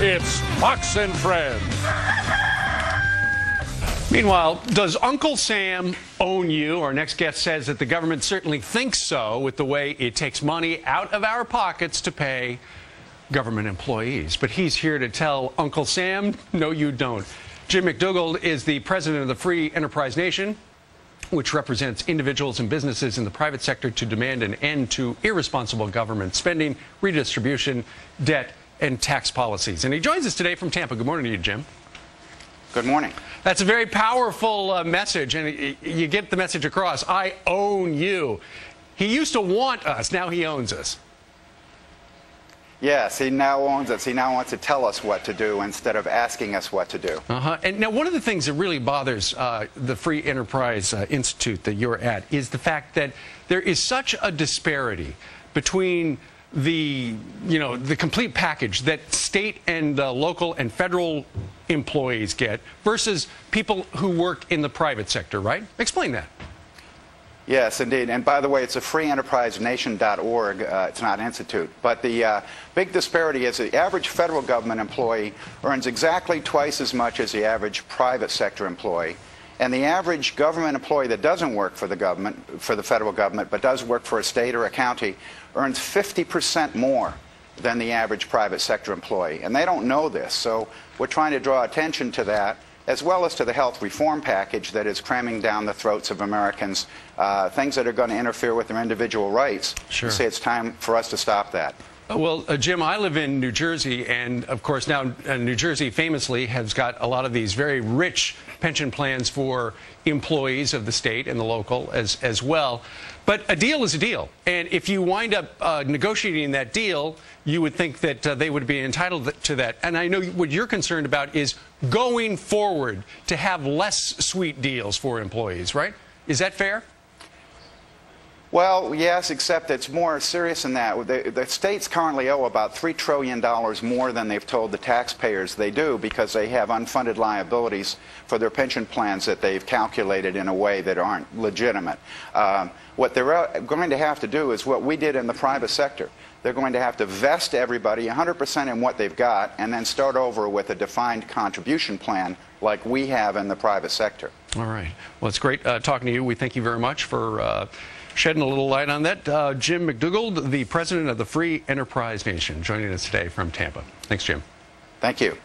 It's Fox and Friends. Meanwhile, does Uncle Sam own you? Our next guest says that the government certainly thinks so with the way it takes money out of our pockets to pay government employees. But he's here to tell Uncle Sam, no, you don't. Jim MacDougald is the president of the Free Enterprise Nation, which represents individuals and businesses in the private sector to demand an end to irresponsible government spending, redistribution, debt, and tax policies. And he joins us today from Tampa. Good morning to you, Jim. Good morning. That's a very powerful uh, message, and you get the message across. I own you. He used to want us, now he owns us. Yes, he now owns us. He now wants to tell us what to do instead of asking us what to do. Uh-huh. And now, one of the things that really bothers uh, the Free Enterprise uh, Institute that you're at is the fact that there is such a disparity between the you know the complete package that state and uh, local and federal employees get versus people who work in the private sector, right? Explain that. Yes, indeed. And by the way, it's a freeenterprisenation.org. Uh, it's not institute. But the uh, big disparity is the average federal government employee earns exactly twice as much as the average private sector employee. And the average government employee that doesn't work for the government, for the federal government, but does work for a state or a county, earns 50% more than the average private sector employee. And they don't know this. So we're trying to draw attention to that as well as to the health reform package that is cramming down the throats of Americans, uh, things that are going to interfere with their individual rights. Sure. say it's time for us to stop that. Uh, well, uh, Jim, I live in New Jersey, and of course, now uh, New Jersey famously has got a lot of these very rich pension plans for employees of the state and the local as, as well. But a deal is a deal. And if you wind up uh, negotiating that deal, you would think that uh, they would be entitled to that. And I know what you're concerned about is going forward to have less sweet deals for employees, right? Is that fair? Well, yes, except it's more serious than that. The, the, states currently owe about $3 trillion more than they've told the taxpayers they do because they have unfunded liabilities for their pension plans that they've calculated in a way that aren't legitimate. Um, what they're uh, going to have to do is what we did in the private sector. They're going to have to vest everybody 100% in what they've got and then start over with a defined contribution plan like we have in the private sector. All right. Well, it's great uh, talking to you. We thank you very much for. Uh, shedding a little light on that. Uh, Jim MacDougald, the president of the Free Enterprise Nation, joining us today from Tampa. Thanks, Jim. Thank you.